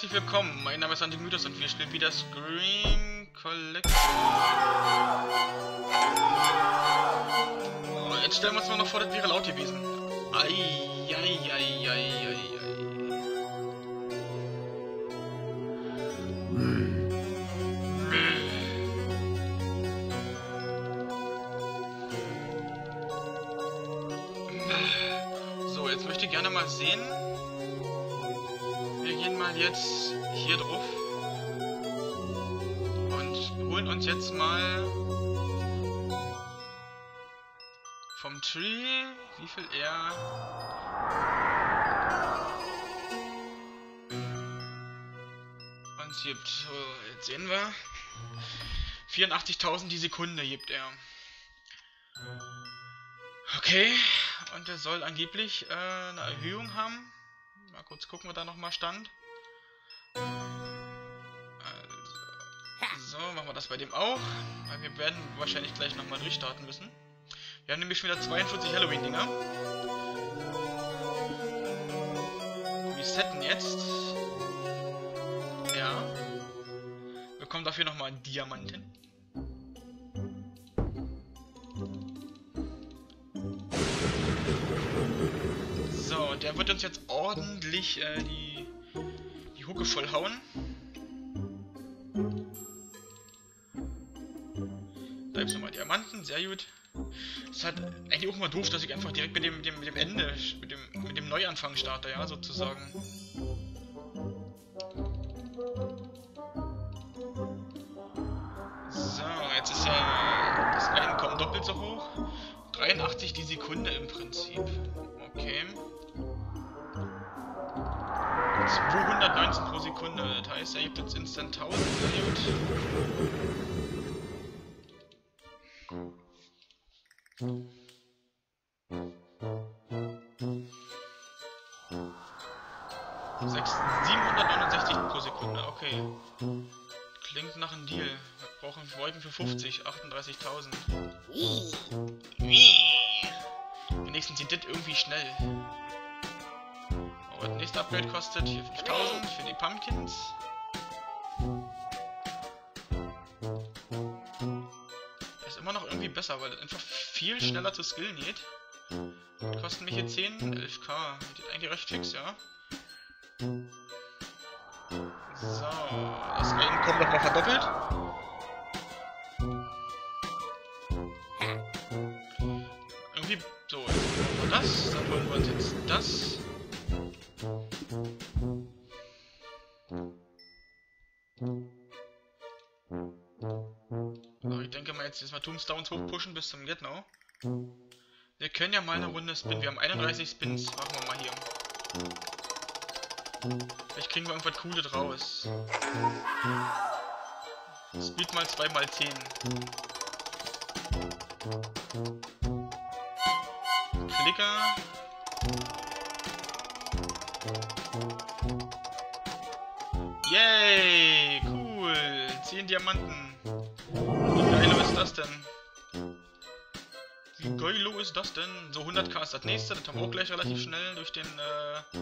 herzlich willkommen. Mein Name ist Andy Mythos und wir spielen wieder Scream Collection. Oh, jetzt stellen wir uns mal noch vor, das wäre laut gewesen. Ei, ei, ei, ei, mal jetzt hier drauf und holen uns jetzt mal vom Tree, wie viel er uns gibt. So, jetzt sehen wir. 84.000 die Sekunde gibt er. Okay, und er soll angeblich äh, eine Erhöhung haben. Mal kurz gucken, was da nochmal stand. Also, so, machen wir das bei dem auch. Weil wir werden wahrscheinlich gleich nochmal durchstarten müssen. Wir haben nämlich schon wieder 42 Halloween-Dinger. Wir setten jetzt. Ja. Bekommen dafür nochmal einen Diamanten. So, der wird uns jetzt ordentlich äh, die Hucke vollhauen. Da gibt's nochmal Diamanten, sehr gut. Ist halt eigentlich auch mal doof, dass ich einfach direkt mit dem, mit dem, mit dem Ende, mit dem, mit dem Neuanfang starte, ja, sozusagen. So, jetzt ist ja das Einkommen doppelt so hoch. 83 die Sekunde im Prinzip. Okay. 219 pro Sekunde, das heißt, er gibt jetzt instant 1000, sehr gut. 769 pro Sekunde, okay. Klingt nach einem Deal. Wir brauchen Wolken für 50, 38.000. Wenigstens sieht das irgendwie schnell. Oh, das nächste Upgrade kostet hier 5000 für die Pumpkins. ist immer noch irgendwie besser, weil das einfach viel schneller zu skillen geht. Kosten mich hier 10, 11k. Das ist eigentlich recht fix, ja. So, das Einkommen nochmal verdoppelt. Irgendwie so, jetzt holen wir das, dann holen wir uns jetzt das. So, ich denke mal jetzt erstmal Tombstones hochpushen bis zum Get Now. Wir können ja mal eine Runde spinnen. Wir haben 31 Spins. Machen wir mal hier. Vielleicht kriegen wir irgendwas Cooles raus. Speed mal 2 mal 10. Klicker. Yay! Cool! 10 Diamanten. Denn? Wie geilo ist das denn? So 100k ist das nächste, das haben wir auch gleich relativ schnell durch den äh,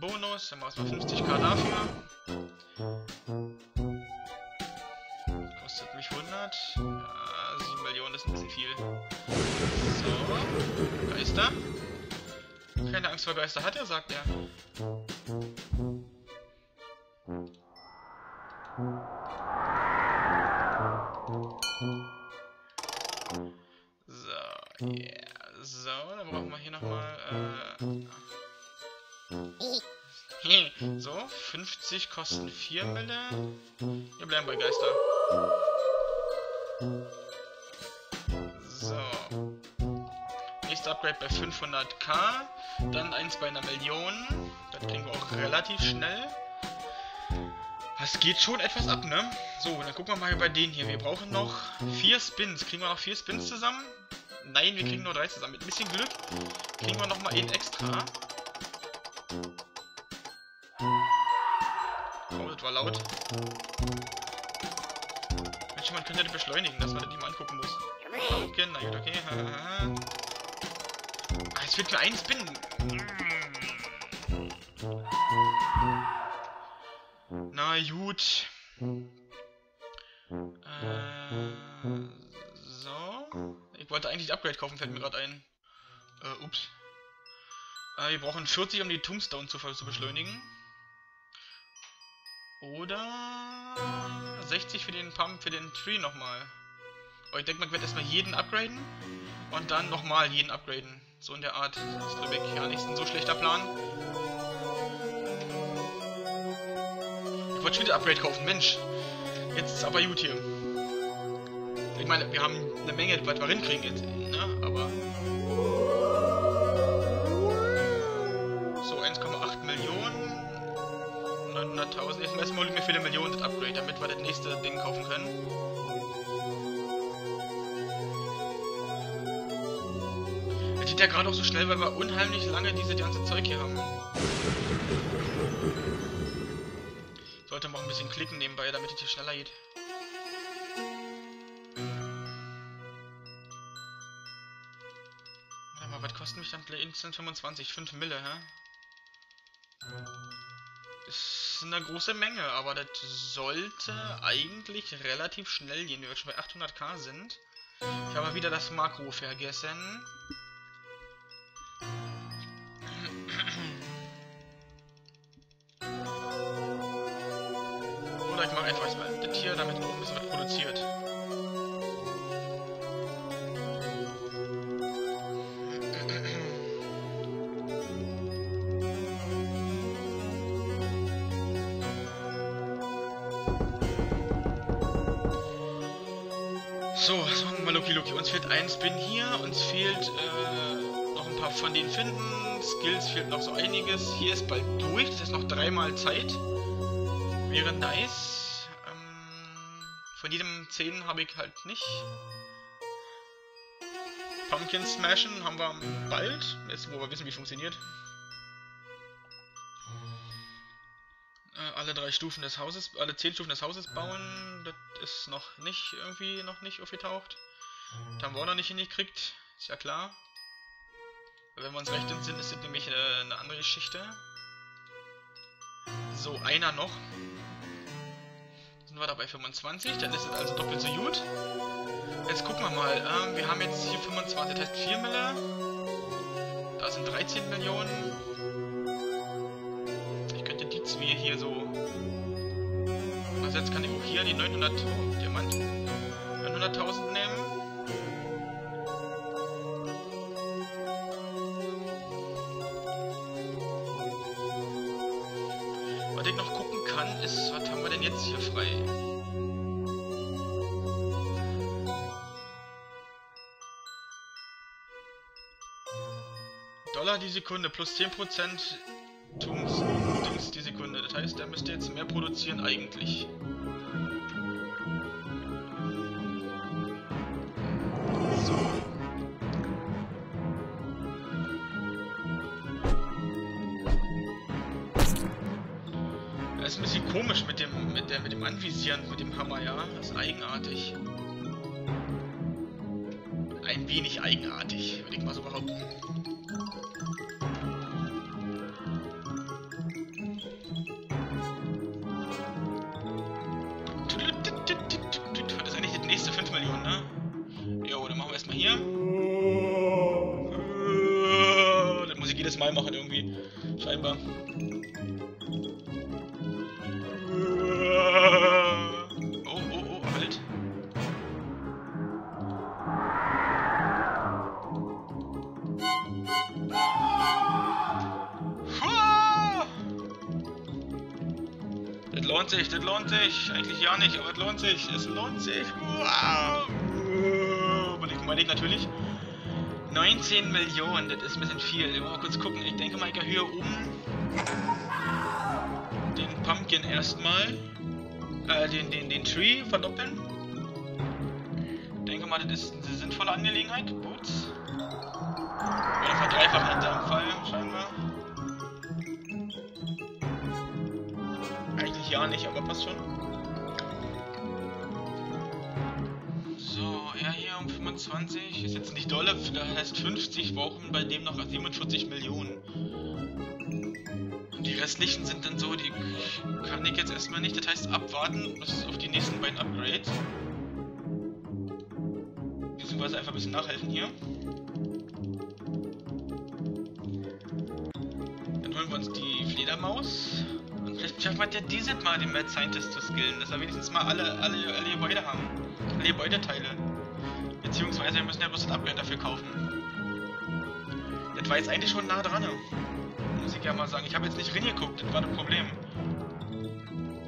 Bonus. Dann machen wir erstmal 50k dafür. Kostet mich 100. Ja, 7 Millionen ist ein bisschen viel. So, Geister. Keine Angst vor Geister hat er, sagt er. So, yeah. So, dann brauchen wir hier nochmal, äh... so, 50 kosten 4 Mille. Wir bleiben bei Geister. So. Nächstes Upgrade bei 500k. Dann eins bei einer Million. Das kriegen wir auch relativ schnell. Das geht schon etwas ab, ne? So, dann gucken wir mal bei denen hier. Wir brauchen noch vier Spins. Kriegen wir noch vier Spins zusammen? Nein, wir kriegen nur drei zusammen. Mit ein bisschen Glück kriegen wir nochmal einen extra. Oh, das war laut. Mensch, man könnte das beschleunigen, dass man das nicht mal angucken muss. Okay, na gut, okay. Ah, jetzt fehlt mir ein Spin. Na gut. Äh, so. Ich wollte eigentlich das Upgrade kaufen, fällt mir gerade ein. Äh, ups. Äh, wir brauchen 40, um die Tombstone zu, zu beschleunigen. Oder 60 für den Pump, für den Tree nochmal. Aber ich denke mal, ich werde erstmal jeden upgraden und dann nochmal jeden upgraden. So in der Art. Das ist, glaube ich, ja nicht ein so schlechter Plan. Ich wollte schon wieder Upgrade kaufen, Mensch. Jetzt ist aber gut hier. Ich meine, wir haben eine Menge, was wir hinkriegen jetzt, ne? Aber... So, 1,8 Millionen. 900.000. Jetzt erstmal mir für eine Million das Upgrade, damit wir das nächste Ding kaufen können. Das geht ja gerade auch so schnell, weil wir unheimlich lange diese ganze Zeug hier haben. Sollte mal ein bisschen klicken nebenbei, damit es hier schneller geht. Play Instant 25? 5 Mille, hä? Ist eine große Menge, aber das sollte eigentlich relativ schnell gehen, wir schon bei 800k sind. Ich habe wieder das Makro vergessen. Oder ich mache einfach das hier, damit auch ein bisschen was produziert. Loki? Uns fehlt ein Spin hier, uns fehlt äh, noch ein paar von den Finden, Skills fehlt noch so einiges. Hier ist bald durch, das ist noch dreimal Zeit. Wäre nice. Ähm, von jedem 10 habe ich halt nicht. Pumpkin Smashen haben wir bald, jetzt wo wir wissen, wie funktioniert. Äh, alle drei Stufen des Hauses, alle zehn Stufen des Hauses bauen, das ist noch nicht irgendwie noch nicht aufgetaucht. Das haben wir noch nicht hingekriegt, ist ja klar. Wenn wir uns recht sind, ist das nämlich äh, eine andere Geschichte. So, einer noch. Sind wir dabei 25, dann ist es also doppelt so gut. Jetzt gucken wir mal. Ähm, wir haben jetzt hier 25, das heißt 4 Mille. Da sind 13 Millionen. Ich könnte die zwei hier so... Also jetzt kann ich auch hier die 900... Oh, Diamant. 900.000 nehmen. Sekunde plus 10% Tums, Dings die Sekunde. Das heißt, der müsste jetzt mehr produzieren eigentlich. So. Das ist ein bisschen komisch mit dem, mit der, mit dem Anvisieren, mit dem Hammer, ja. Das ist eigenartig. Ein wenig eigenartig, würde ich mal so behaupten. Ich jedes Mal machen irgendwie. Scheinbar. Oh, oh, oh, halt. Fuah! Das lohnt sich, das lohnt sich. Eigentlich ja nicht, aber es lohnt sich. Es lohnt sich. Wow. Ich meine natürlich. 19 Millionen, das ist ein bisschen viel. Mal kurz gucken. Ich denke mal, ich erhöhe oben den Pumpkin erstmal. Äh, den, den, den Tree verdoppeln. Ich denke mal, das ist eine sinnvolle Angelegenheit. Boots. Oder verdreifachen in seinem Fall, scheinbar. Eigentlich ja nicht, aber passt schon. Er hier um 25 ist jetzt nicht dolle, das heißt 50 brauchen bei dem noch 47 Millionen. Und die restlichen sind dann so, die kann ich jetzt erstmal nicht. Das heißt abwarten auf die nächsten beiden Upgrades. Beziehungsweise einfach ein bisschen nachhelfen hier. Dann holen wir uns die Fledermaus. Und vielleicht schaffen wir ja dieses Mal den Mad Scientist zu skillen, dass wir wenigstens mal alle, alle, alle Gebäude haben. Alle Gebäudeteile. Beziehungsweise wir müssen ja bloß das Upgrade dafür kaufen. Das war jetzt eigentlich schon nah dran. Muss ich ja mal sagen. Ich habe jetzt nicht reingeguckt, das war das Problem.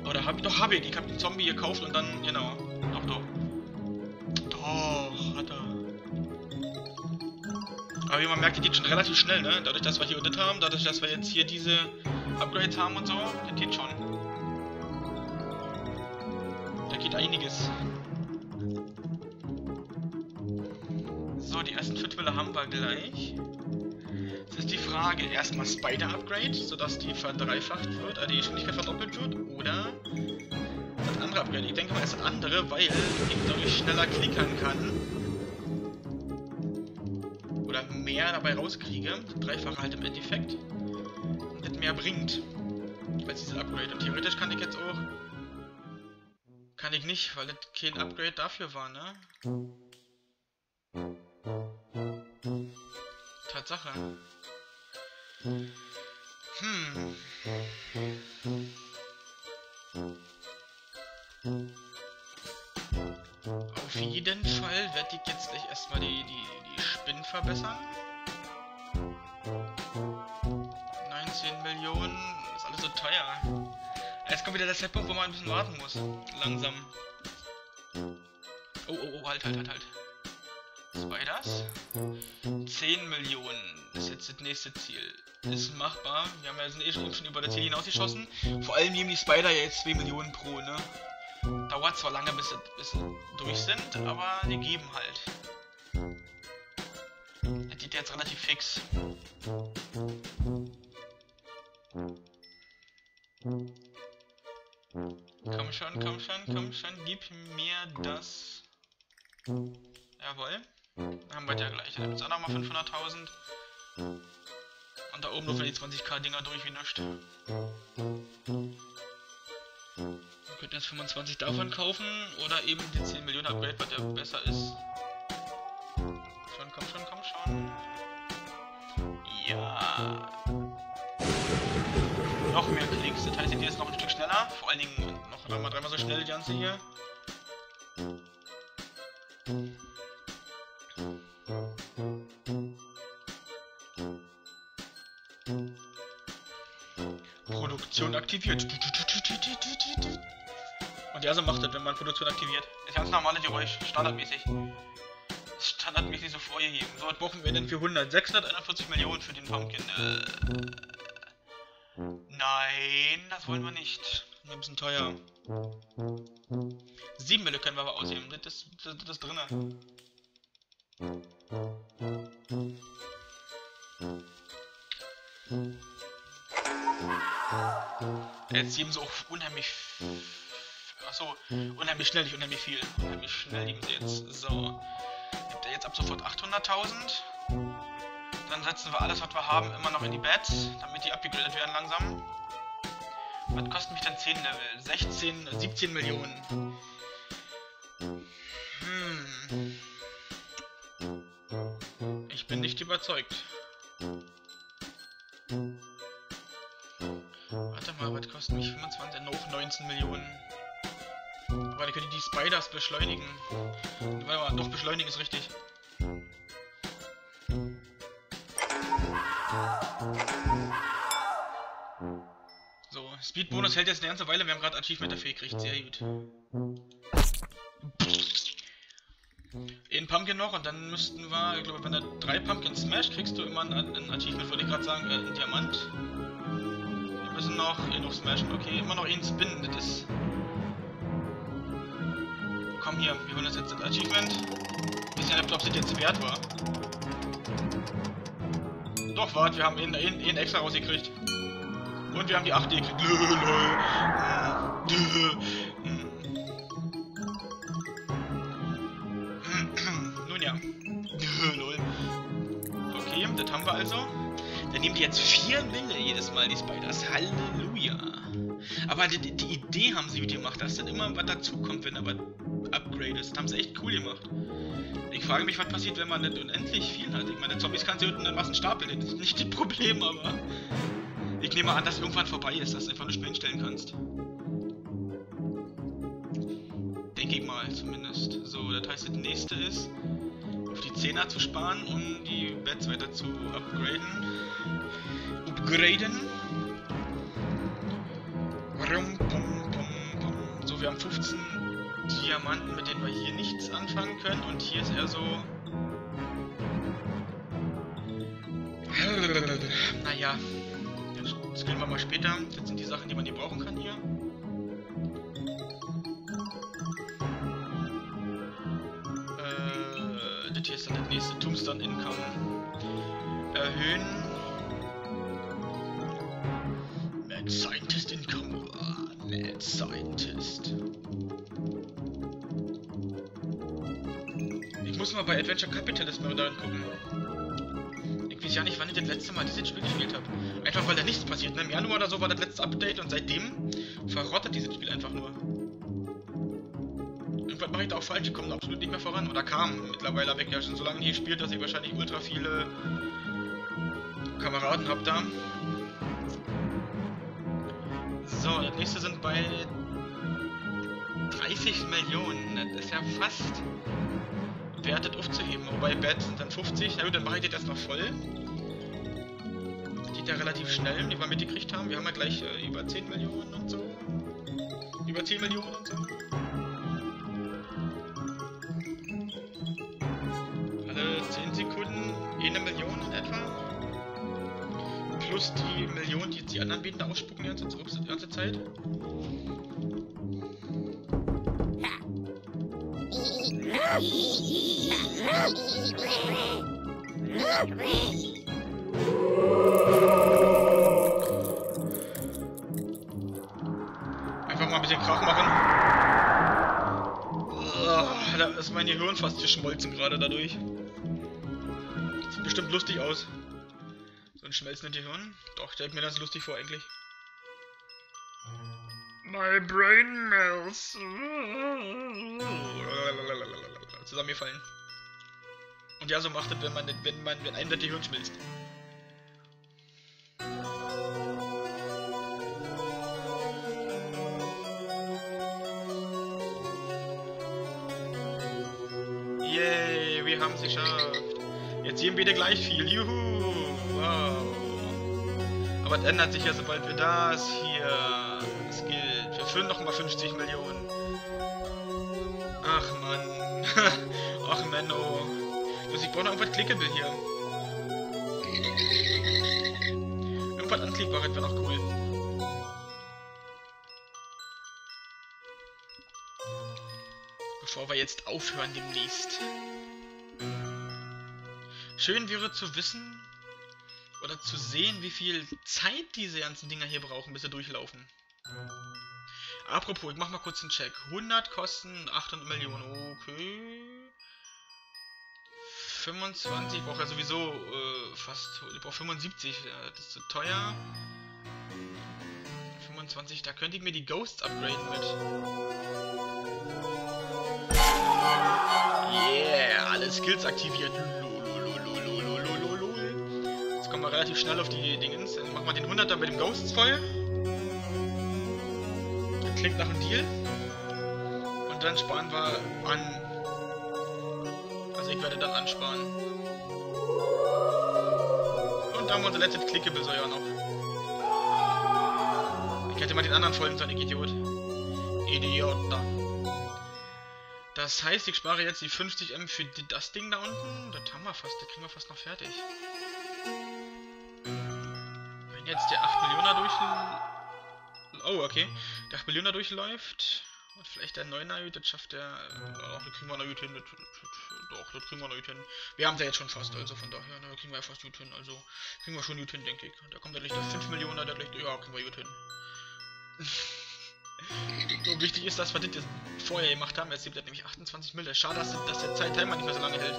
Oder ich, doch hab ich. Ich habe den Zombie gekauft und dann, genau. Doch, doch. Doch, hat er. Aber wie man merkt, die geht schon relativ schnell, ne? Dadurch, dass wir hier Audit haben, dadurch, dass wir jetzt hier diese Upgrades haben und so, das geht schon. Da geht einiges. So, die ersten Fitwille haben wir gleich. Jetzt ist die Frage, erstmal Spider-Upgrade, sodass die verdreifacht wird, also die Geschwindigkeit verdoppelt wird, oder das andere Upgrade. Ich denke mal, es ist das andere, weil ich dadurch schneller klickern kann. Oder mehr dabei rauskriege. Dreifache halt im Endeffekt. Und das mehr bringt. Als dieses Upgrade. Und theoretisch kann ich jetzt auch... Kann ich nicht, weil das kein Upgrade dafür war, ne? Tatsache. Hm. Auf jeden Fall werde ich jetzt gleich erstmal die, die, die Spinnen verbessern. 19 Millionen, ist alles so teuer. Jetzt kommt wieder der Zeitpunkt, wo man ein bisschen warten muss. Langsam. Oh, oh, oh, halt, halt, halt, halt. Spiders. 10 Millionen ist jetzt das nächste Ziel. Ist machbar. Wir haben ja sind eh schon, schon über das Ziel hinausgeschossen. Vor allem nehmen die Spider ja jetzt 2 Millionen pro, ne? Dauert zwar lange, bis sie durch sind, aber die geben halt. Das geht jetzt relativ fix. Komm schon, komm schon, komm schon, gib mir das. Jawohl. Haben wir ja gleich. Dann gibt es auch nochmal 500.000. Und da oben für die 20k Dinger durch wie nichts. Wir könnten jetzt 25 davon kaufen oder eben die 10 Millionen Upgrade, was ja besser ist. Schon, komm schon, komm schon. Ja. Noch mehr Klicks, das heißt, die ist noch ein Stück schneller. Vor allen Dingen noch einmal dreimal so schnell, die ganze hier. Produktion aktiviert. Und ja, so macht das, wenn man Produktion aktiviert. Ist ganz normales Geräusch, standardmäßig. Standardmäßig so vorgeheben. So, was brauchen wir denn für 100? 641 Millionen für den Pumpkin. Äh, nein, das wollen wir nicht. Das ein bisschen teuer. 7 Mille können wir aber ausheben. Das ist, das, das drinne. Jetzt geben sie auch unheimlich... Achso, unheimlich schnell, nicht unheimlich viel. Unheimlich schnell geben sie jetzt. So. Gibt er jetzt ab sofort 800.000. Dann setzen wir alles, was wir haben, immer noch in die Beds, damit die abgegradet werden langsam. Was kostet mich denn 10 Level? 16, 17 Millionen. Überzeugt. Warte mal, was kostet mich 25? Noch 19 Millionen. Die können die Spiders beschleunigen. Warte mal, doch beschleunigen ist richtig. So, Speed-Bonus hält jetzt eine ganze Weile. Wir haben gerade Achievement dafür gekriegt. Sehr gut. Den Pumpkin noch und dann müssten wir, ich glaube, wenn du drei Pumpkin Smash kriegst du immer ein, ein Achievement, würde ich gerade sagen, äh, ein Diamant. Wir müssen noch genug smashen, okay, immer noch einen Spin, das ist... Komm hier, wir holen uns jetzt das Achievement. Wissen ja nicht, ob es jetzt wert war. Doch, warte, wir haben ihn, ihn, ihn extra rausgekriegt. Und wir haben die 8 gekriegt. Ja. Wir also. Dann nehmen die jetzt 4 Mille jedes Mal, die Spiders. Halleluja. Aber die, die Idee haben sie gut gemacht, dass dann immer was dazukommt, wenn du was upgradest. Haben sie echt cool gemacht. Ich frage mich, was passiert, wenn man nicht unendlich viel hat. Ich meine, Zombies kannst du unten in Massen stapeln. Das ist nicht das Problem, aber... Ich nehme an, dass irgendwann vorbei ist, dass du einfach nicht mehr hinstellen kannst. Denke ich mal, zumindest. So, das heißt, das nächste ist, auf die 10er zu sparen, um die Beds weiter zu upgraden. Upgraden. Rum, pum, pum, pum. So, wir haben 15 Diamanten, mit denen wir hier nichts anfangen können. Und hier ist er so... Naja, das skillen wir mal später. Das sind die Sachen, die man hier brauchen kann hier. Ist dann das nächste Tombstone Income. Erhöhen. Mad Scientist Income. Ah, Mad Scientist. Ich muss mal bei Adventure Capitalist mal da gucken. Ich weiß ja nicht, wann ich das letzte Mal dieses Spiel gespielt habe. Einfach weil da nichts passiert. Ne? Im Januar oder so war das letzte Update und seitdem verrottet dieses Spiel einfach nur. Mache ich da auch falsch, die kommen absolut nicht mehr voran. Oder kamen mittlerweile weg. Ja, schon so lange hier spielt, dass ich wahrscheinlich ultra viele Kameraden habe da. So, das nächste sind bei 30 Millionen. Das ist ja fast wertet aufzuheben. Wobei Bad sind dann 50. Na gut, dann mache ich das erstmal voll. Geht ja relativ schnell, die wir mitgekriegt haben. Wir haben ja gleich äh, über 10 Millionen und so. Über 10 Millionen und so. Sekunden eine Million in etwa. Plus die Million, die jetzt die anderen Bieten ausspucken die ganze, die ganze Zeit. Einfach mal ein bisschen Krach machen. da ist mein Gehirn fast geschmolzen gerade dadurch. Bestimmt lustig aus. So ein schmelzendes Gehirn. Doch, stellt mir das lustig vor eigentlich. My brain melts. Zusammengefallen. Und ja, so macht es, wenn man, wenn man, wenn einem das Gehirn schmilzt. Yay, wir haben es geschafft. Wir wieder gleich viel. Juhu, wow. Aber es ändert sich ja, sobald wir das hier skillt. Wir füllen nochmal 50 Millionen. Ach man. Ach Menno. Also ich brauche noch irgendwas clickable hier. Irgendwas anklickbares wäre noch cool. Bevor wir jetzt aufhören demnächst. Schön wäre zu wissen oder zu sehen, wie viel Zeit diese ganzen Dinger hier brauchen, bis sie durchlaufen. Apropos, ich mach mal kurz einen Check. 100 kosten 800 Millionen. Okay. 25 braucht er sowieso äh, fast. Ich brauche 75. Ja, das ist zu teuer. 25, da könnte ich mir die Ghosts upgraden mit. Yeah, alle Skills aktiviert. Wir relativ schnell auf die Dingens. Dann machen wir den 100er mit dem Ghosts voll. Das klingt nach einem Deal. Und dann sparen wir an also ich werde dann ansparen. Und da haben wir unser letztes Clickable ja noch. Ich hätte mal den anderen folgen sollen, ich Idiot. Idiot da. Das heißt, ich spare jetzt die 50M für das Ding da unten. Das haben wir fast, das kriegen wir fast noch fertig. Jetzt der 8 Millionen durch... Oh, okay. Der 8 Millionen durchläuft. Und vielleicht der 9er, das schafft der... Ach, das kriegen wir noch gut hin. Doch, das kriegen wir noch gut hin. Wir haben es ja jetzt schon fast, also von daher, ne, kriegen wir fast gut hin. Also kriegen wir schon gut hin, denke ich. Da kommt ja gleich der 5 Millionen, der gleich... Ja, kriegen wir gut hin. so wichtig ist, dass wir das vorher gemacht haben. Jetzt gibt es nämlich 28 Mille. Schade, dass, dass der Zeit-Timer nicht mehr so lange hält.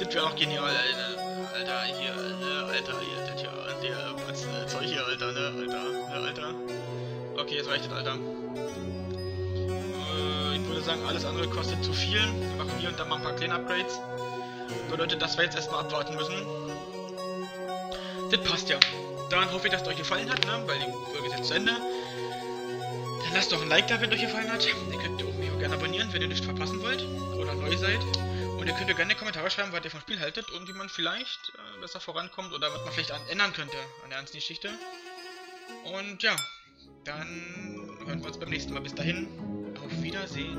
Das wäre auch genial, Alter. Alter, hier, Alter, hier, hier, Alter, ne, Alter, ne, Alter. Okay, jetzt reicht das, Alter. Äh, ich würde sagen, alles andere kostet zu viel. Wir machen hier und da mal ein paar kleine Upgrades. Bedeutet, dass wir jetzt erstmal abwarten müssen. Das passt ja. Dann hoffe ich, dass es euch gefallen hat, ne, weil die Folge ist jetzt zu Ende. Dann lasst doch ein Like da, wenn es euch gefallen hat. Ihr könnt auch mich auch gerne abonnieren, wenn ihr nichts verpassen wollt oder neu seid. Und ihr könnt mir gerne Kommentare schreiben, was ihr vom Spiel haltet und wie man vielleicht äh, besser vorankommt oder was man vielleicht an ändern könnte an der ganzen Geschichte. Und ja, dann hören wir uns beim nächsten Mal. Bis dahin, auf Wiedersehen.